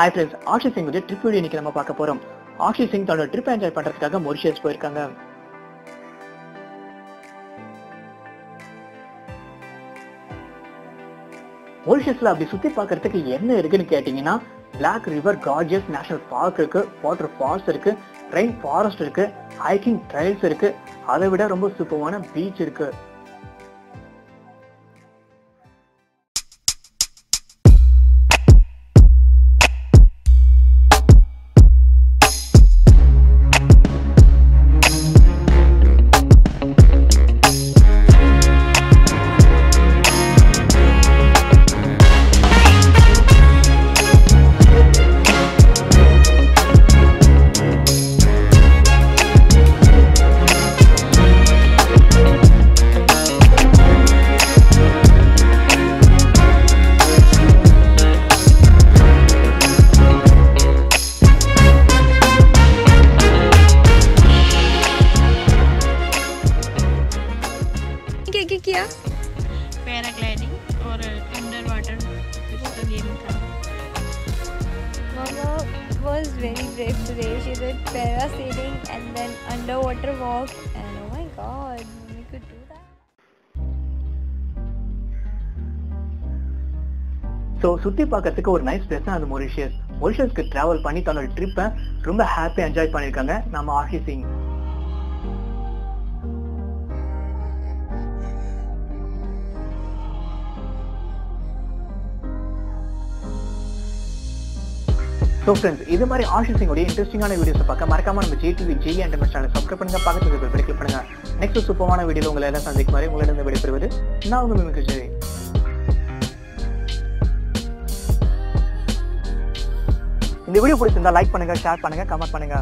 Hi friends Aashi Singh வந்து trip video இன்னைக்கு நம்ம பார்க்க போறோம். ஆஷி சிங் தன்னோட ட்ரிப் என்ஜாய் பண்றதுக்காக மொரிஷியஸ் போயிருக்காங்க. மொரிஷியஸ்ல அப்படி சுத்தி பார்க்கறதுக்கு என்ன இருக்குன்னு கேட்டீங்கன்னா Black River Gorges National Park இருக்கு வாட்டர் ஃபால்ஸ் இருக்கு ரெயின் ஃபாரஸ்ட் இருக்கு ஹைக்கிங் ட்ரைல்ஸ் இருக்கு. அதை விட ரொம்ப சூப்பரான பீச் இருக்கு. क्या क्या किया पैराग्लाइडिंग और अंडर वाटर का गेम था Mama was very brave today. She did parasailing and then underwater walk. And oh my god, we could do that. So சுத்தி பார்க்கறதுக்கு ஒரு நைஸ் பிளேஸ் தான் அது மொரிஷியஸ் மொரிஷியஸ்க்கு டிராவல் பண்ணி தன்னோட ட்ரிப்பை ரொம்ப ஹாப்பியா என்ஜாய் பண்ணியிருக்காங்க நம்ம ஆஷி சிங் ஸோ ஃப்ரெண்ட்ஸ் இது மாதிரி ஆஷி சிங்கோட இன்ட்ரெஸ்டிங்கான வீடியோஸ் பார்க்க மறக்காம நம்ம ஜிடிவி ஜே அண்ட் சேனல் சப்ஸ்கிரைப் பண்ணுங்க. பக்கத்தில் பெல் கிளிக் பண்ணுங்க. நெக்ஸ்ட் சூப்பரான வீடியோ உங்களை எல்லாம் சந்திக்கும் வரை உங்களிடம் விடைபெறுவது நான் உங்க மிமிக்கு இந்த வீடியோ பிடிச்சிருந்தா லைக் பண்ணுங்க ஷேர் பண்ணுங்க கமெண்ட் பண்ணுங்க.